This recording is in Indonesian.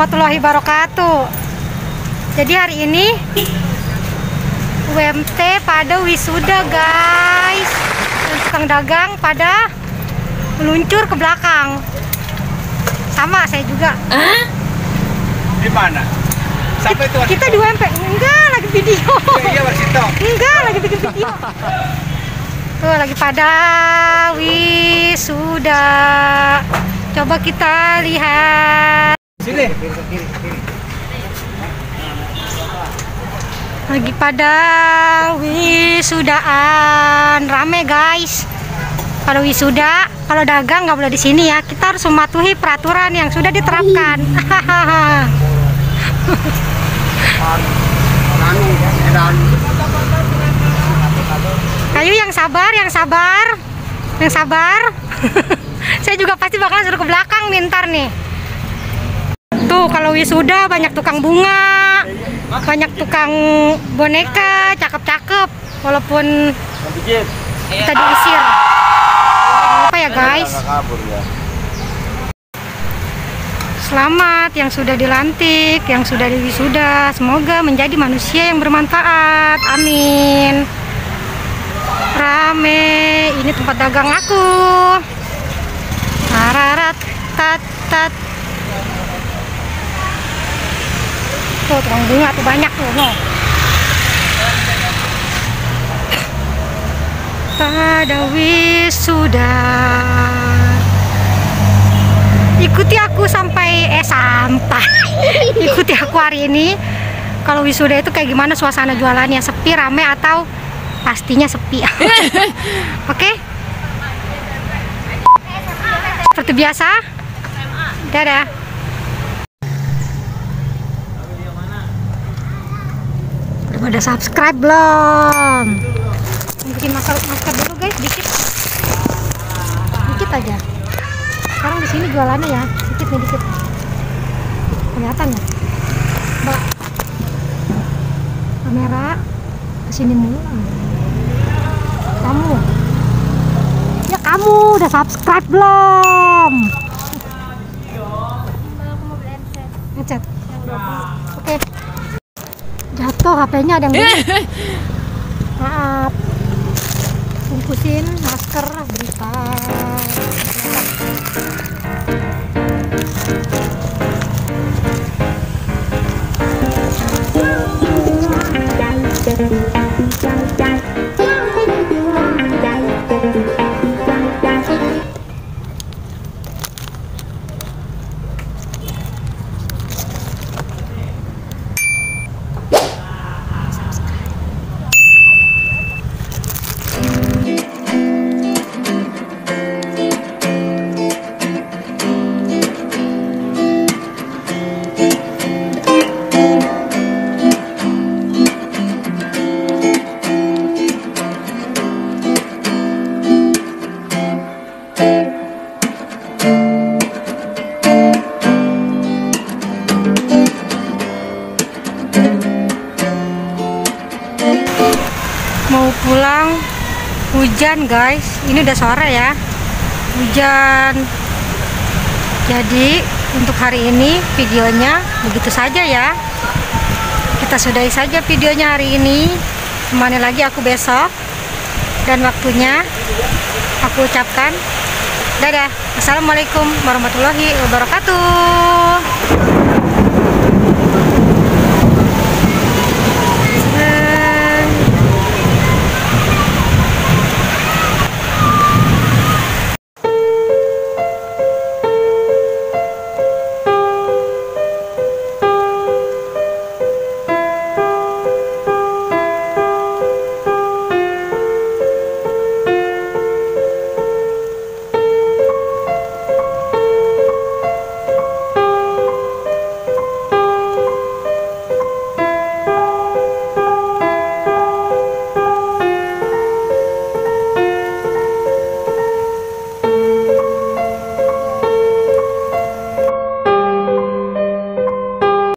warahmatullahi wabarakatuh. Jadi hari ini UMT pada wisuda guys. Dan tukang dagang pada meluncur ke belakang. Sama saya juga. Di mana? Sampai itu Kita di UMP. Enggak, lagi video. Iya, Warsito. Enggak, lagi bikin video. Tuh lagi pada wisuda. Coba kita lihat. Sini. Lagi pada wisudaan rame guys. Kalau wisuda, kalau dagang nggak boleh di sini ya. Kita harus mematuhi peraturan yang sudah diterapkan. Ayo yang sabar, yang sabar, yang sabar. Saya juga pasti bakalan suruh ke belakang nih ntar nih. Tuh kalau wisuda banyak tukang bunga, banyak tukang boneka, cakep-cakep. Walaupun kita diusir. Apa ya guys? Selamat yang sudah dilantik, yang sudah diwisuda. Semoga menjadi manusia yang bermanfaat. Amin. Rame, ini tempat dagang aku. Tararat, tat, tat. Tuh, tukang bunga tuh banyak tuh. No. Pada wisuda ikuti aku sampai eh sampai ikuti aku hari ini kalau wisuda itu kayak gimana suasana jualannya sepi rame atau pastinya sepi oke seperti biasa. Dadah. Udah pada subscribe belum. Bikin masker masker dulu guys. Dikit. Dikit aja. Sekarang di sini jualannya ya. Sedikit nih dikit. Kelihatan ya? Mbak. Kamera. Ke sini mulu kamu kamu udah subscribe belum? Ngechat oke. Jatuh HP-nya ada yang beli. Maaf. Bungkusin masker berita hujan guys. Ini udah sore ya. Hujan. Jadi untuk hari ini videonya begitu saja ya. Kita sudahi saja videonya hari ini. Temani lagi aku besok? Dan waktunya aku ucapkan. Dadah. Assalamualaikum warahmatullahi wabarakatuh